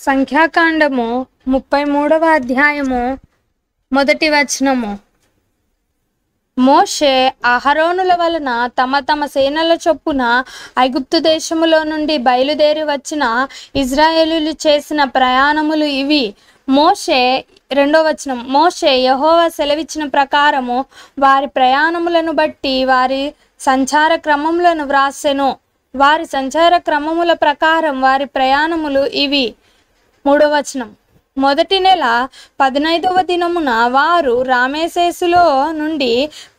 సంఖ్యాకాండము ముప్పై మూడవ అధ్యాయము మొదటి వచనము. మోషే అహరోనుల వలన తమ తమ సేనల చొప్పున ఐగుప్తు దేశములో నుండి బయలుదేరి వచ్చిన ఇజ్రాయేలీలు చేసిన ప్రయాణములు ఇవి. మోషే రెండో వచనం. మోషే యహోవా సెలవిచ్చిన ప్రకారము వారి ప్రయాణములను బట్టి వారి సంచార క్రమములను వ్రాసెను. వారి సంచార క్రమముల ప్రకారం వారి ప్రయాణములు ఇవి. మూడో వచనం. మొదటి నెల పదినైదవ దినమున వారు రామేశేసులో నుండి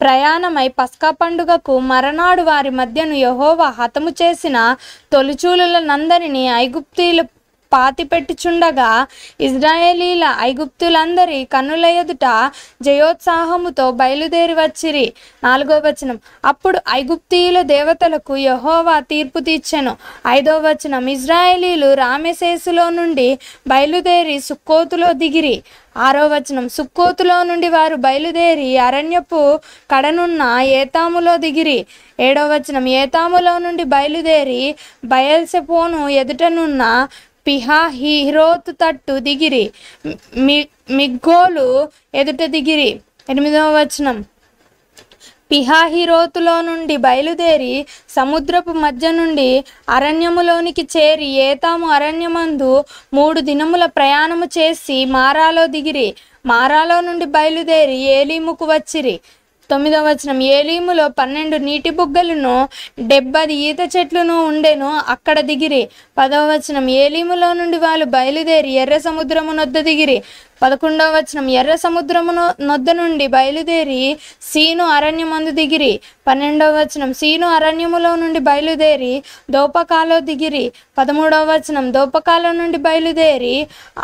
ప్రయాణమై పస్కా పండుగకు మరనాడు వారి మధ్యను యెహోవా హతము చేసిన తొలిచూలులనందరినీ ఐగుప్తీలు పాతిపెట్టుచుండగా ఇజ్రాయేలీల ఐగుప్తులందరి కన్నుల ఎదుట జయోత్సాహముతో బయలుదేరి వచ్చిరి. నాలుగో వచనం. అప్పుడు ఐగుప్తీయుల దేవతలకు యహోవా తీర్పు తీర్చెను. ఐదో వచనం. ఇజ్రాయేలీలు రామేశేసులో నుండి బయలుదేరి సుక్కోతులో దిగిరి. ఆరో వచనం. సుక్కోతులో నుండి వారు బయలుదేరి అరణ్యపు కడనున్న ఏతాములో దిగిరి. ఏడో వచనం. ఏతాములో నుండి బయలుదేరి బయల్సెపోను ఎదుటనున్న పిహా హీరోతు తట్టు దిగిరి. మి మిగ్గోలు ఎదుట దిగిరి. ఎనిమిదవ వచనం. పిహాహిరోతులో నుండి బయలుదేరి సముద్రపు మధ్య నుండి అరణ్యములోనికి చేరి ఏతాము అరణ్యమందు మూడు దినముల ప్రయాణము చేసి మారాలో దిగిరి. మారాలో నుండి బయలుదేరి ఏలీముకు వచ్చిరి. తొమ్మిదవ వచనం ఏలీములో పన్నెండు నీటి బుగ్గలను డెబ్బది ఈత చెట్లును ఉండెను అక్కడ దిగిరి. పదవ వచనం ఏలీములో నుండి వాళ్ళు బయలుదేరి ఎర్ర సముద్రము నొద్ద దిగిరి. పదకొండవ వచనం ఎర్ర సముద్రమును నొద్ద నుండి బయలుదేరి సీను అరణ్యమందు దిగిరి. పన్నెండవ వచనం సీను అరణ్యములో నుండి బయలుదేరి దోపకాలో దిగిరి. పదమూడవ వచనం దోపకాలో నుండి బయలుదేరి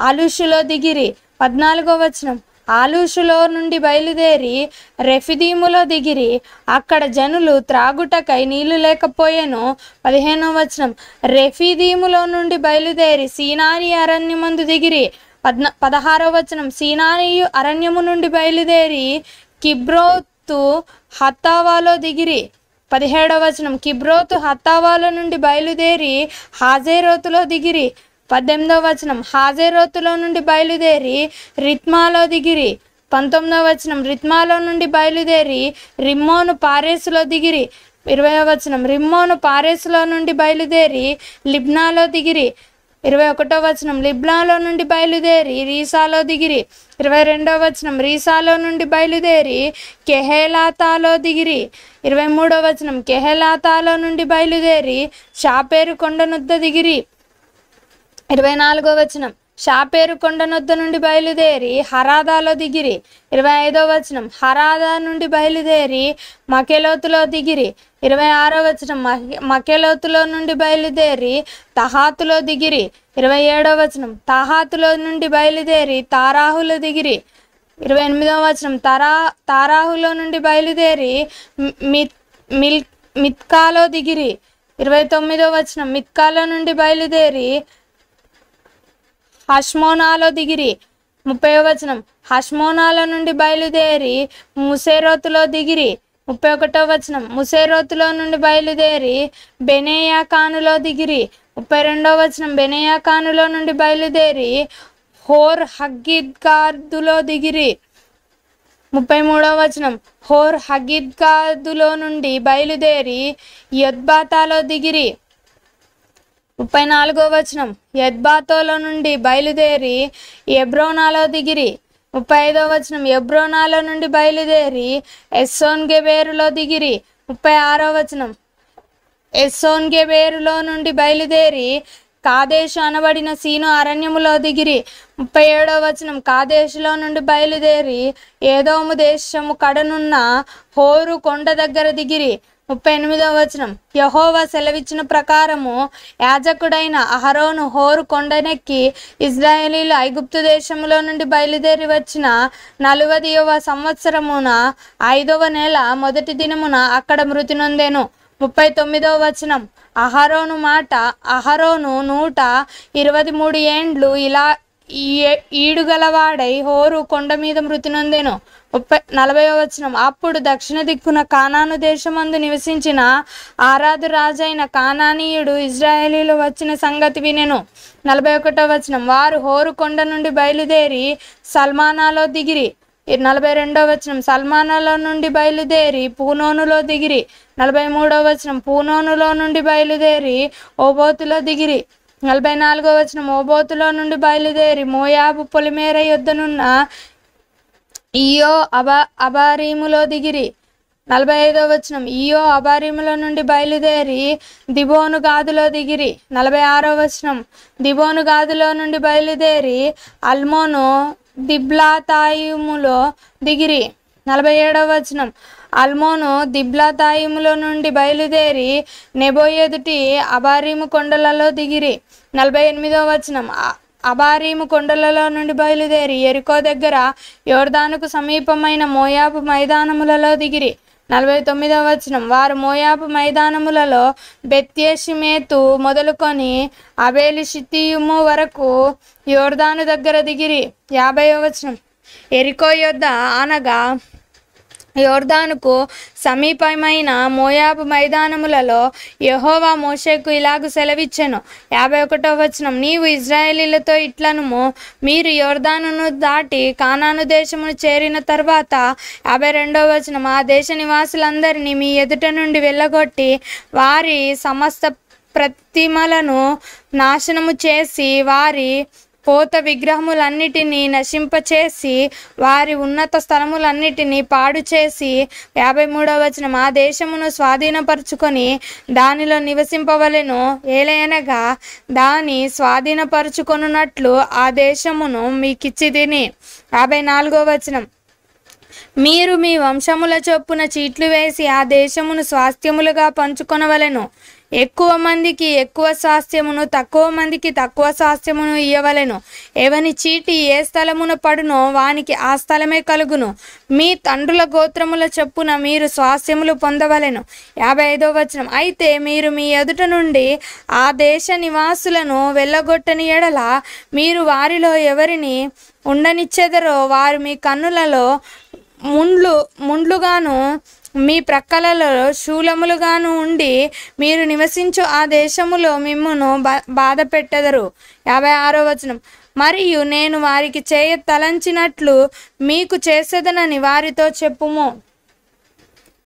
ఆలుషులో దిగిరి. పద్నాలుగో వచనం ఆలూషులో నుండి బయలుదేరి రెఫిదీములో దిగిరి. అక్కడ జనులు త్రాగుటకై నీళ్ళు లేకపోయేను. పదిహేనో వచనం. రెఫిదీములో నుండి బయలుదేరి సీనాని అరణ్యమందు దిగిరి. పద్న పదహారో వచనం. సీనానియు అరణ్యము నుండి బయలుదేరి కిబ్రోతు హత్తావాలో దిగిరి. పదిహేడవ వచనం. కిబ్రోతు హత్తావాల నుండి బయలుదేరి హాజేరోతులో దిగిరి. పద్దెనిమిదవ వచనం. హాజేరోతులో నుండి బయలుదేరి రిత్మాలో దిగిరి. పంతొమ్మిదవ వచనం. రిత్మాలో నుండి బయలుదేరి రిమ్మోను పారేసులో దిగిరి. ఇరవై వచనం. రిమ్మోను పారేసులో నుండి బయలుదేరి లిబ్నాలో దిగిరి. ఇరవై ఒకటో వచనం. లిబ్నాలో నుండి బయలుదేరి రీసాలో దిగిరి. ఇరవై రెండవ వచనం. రీసాలో నుండి బయలుదేరి కెహేలాతాలో దిగిరి. ఇరవై మూడో వచనం. కెహేలాతాలో నుండి బయలుదేరి షాపేరు కొండనుద్ద దిగిరి. ఇరవై నాలుగో వచనం. షాపేరు కొండనొద్ద నుండి బయలుదేరి హరాదాలో దిగిరి. ఇరవై ఐదో వచనం. హరాదా నుండి బయలుదేరి మకెలోతులో దిగిరి. ఇరవై ఆరో వచనం. మకెలోతులో నుండి బయలుదేరి తహాతులో దిగిరి. ఇరవై ఏడో వచనం. తహాతులో నుండి బయలుదేరి తారాహులో దిగిరి. ఇరవై ఎనిమిదవ వచనం. తరా తారాహులో నుండి బయలుదేరి మిత్ మిల్ మిత్కాలో దిగిరి. ఇరవై తొమ్మిదో వచనం. మిత్కాలో నుండి బయలుదేరి హష్మోనాలో దిగిరి. ముప్పై వచనం. హష్మోనాలో నుండి బయలుదేరి ముసేరోతులో దిగిరి. ముప్పై ఒకటో వచనం. ముసేరోతులో నుండి బయలుదేరి బెనేయాకానులో దిగిరి. ముప్పై రెండో వచనం. బెనేయాకానులో నుండి బయలుదేరి హోర్ హగ్గిద్గార్దులో దిగిరి. ముప్పై మూడవ వచనం. హోర్ హగిద్గాదులో నుండి బయలుదేరి యద్బాతాలో దిగిరి. ముప్పై నాలుగో వచనం. యద్బాతోలో నుండి బయలుదేరి ఎబ్రోనాలో దిగిరి. ముప్పై ఐదో వచనం. ఎబ్రోనాలో నుండి బయలుదేరి ఎస్సోన్ గెబేరులో దిగిరి. ముప్పై ఆరో వచనం. ఎస్సోన్ గెబేరులో నుండి బయలుదేరి కాదేశు అనబడిన సీను అరణ్యములో దిగిరి. ముప్పై ఏడో వచనం. కాదేశులో నుండి బయలుదేరి ఏదోము దేశము కడనున్న హోరు కొండ దగ్గర దిగిరి. ముప్పై ఎనిమిదో వచనం. యహోవా సెలవిచ్చిన ప్రకారము యాజకుడైన అహరోను హోరు కొండనెక్కి ఇజ్రాయేలీలు ఐగుప్తు దేశములో నుండి బయలుదేరి వచ్చిన నలువదివ సంవత్సరమున ఐదవ నెల మొదటి దినమున అక్కడ మృతి నొందేను. ముప్పై తొమ్మిదవ వచనం. అహరోను మాట అహరోను నూట ఇరవై మూడు ఏండ్లు ఇలా ఈ- ఈడుగలవాడై హోరు కొండ మీద మృతి నొందెను. ముప్పై నలభై వచనం. అప్పుడు దక్షిణ దిక్కున కానాను దేశమందు నివసించిన ఆరాధు రాజైన కానానీయుడు ఇజ్రాయేలీలో వచ్చిన సంగతి వినెను. నలభై ఒకటో వచనం. వారు హోరు కొండ నుండి బయలుదేరి సల్మానాలో దిగిరి. నలభై రెండో వచనం. సల్మానాలో నుండి బయలుదేరి పూనోనులో దిగిరి. నలభై మూడో వచనం. పూనోనులో నుండి బయలుదేరి ఓబోతులో దిగిరి. నలభై నాలుగో వచనం. ఓబోతులో నుండి బయలుదేరి మోయాబు పొలిమేర యొద్దనున్న ఇయో అబా అబారీములో దిగిరి. నలభై ఐదో వచనం. ఇయో అబారీములో నుండి బయలుదేరి దిబోను గాదులో దిగిరి. నలభై ఆరో వచనం. దిబోను గాదులో నుండి బయలుదేరి అల్మోను దిబ్లాతాయుములో దిగిరి. నలభై ఏడవ వచనం. అల్మోను దిబ్లాతాయిములో నుండి బయలుదేరి నెబో ఎదుటి అబారీము కొండలలో దిగిరి. నలభై ఎనిమిదవ వచనం. అబారీము కొండలలో నుండి బయలుదేరి ఎరుకో దగ్గర యోర్దానుకు సమీపమైన మోయాబు మైదానములలో దిగిరి. నలభై తొమ్మిదవ వచనం. వారు మోయాబు మైదానములలో బెత్యేషిమేతు మొదలుకొని అబేలిషితీయుము వరకు యోర్దాను దగ్గర దిగిరి. యాభైవ వచనం. ఎరికో యొద్ద అనగా యోర్దానుకు సమీపమైన మోయాబు మైదానములలో యెహోవా మోషేకు ఇలాగు సెలవిచ్చెను. యాభై ఒకటో వచనం నీవు ఇజ్రాయేలీలతో ఇట్లనుము మీరు యోర్దానును దాటి కానాను దేశమును చేరిన తర్వాత యాభై రెండో వచనం ఆ దేశ నివాసులందరినీ మీ ఎదుట నుండి వెళ్ళగొట్టి వారి సమస్త ప్రతిమలను నాశనము చేసి వారి పోత విగ్రహములన్నిటినీ నశింపచేసి వారి ఉన్నత స్థలములన్నిటినీ పాడు చేసి యాభై మూడవ వచనం ఆ దేశమును స్వాధీనపరుచుకొని దానిలో నివసింపవలెను. ఏలయనగా దాని స్వాధీనపరుచుకొనున్నట్లు ఆ దేశమును మీకిచ్చి తిని యాభై నాలుగో వచనం. మీరు మీ వంశముల చొప్పున చీట్లు వేసి ఆ దేశమును స్వాస్థ్యములుగా పంచుకొనవలెను. ఎక్కువ మందికి ఎక్కువ స్వాస్థ్యమును తక్కువ మందికి తక్కువ స్వాస్థ్యమును ఇయ్యవలెను. ఎవని చీటి ఏ స్థలమున పడునో వానికి ఆ స్థలమే కలుగును. మీ తండ్రుల గోత్రముల చొప్పున మీరు స్వాస్థ్యములు పొందవలెను. యాభై ఐదో వచనం. అయితే మీరు మీ ఎదుట నుండి ఆ దేశ నివాసులను వెళ్ళగొట్టని ఎడల మీరు వారిలో ఎవరిని ఉండనిచ్చెదరో వారు మీ కన్నులలో ముండ్లు ముండ్లుగాను మీ ప్రక్కలలో శూలములుగాను ఉండి మీరు నివసించు ఆ దేశములో మిమ్మును బా బాధ పెట్టెదరు యాభై ఆరో వచనం. మరియు నేను వారికి చేయ తలంచినట్లు మీకు చేసేదనని వారితో చెప్పుము.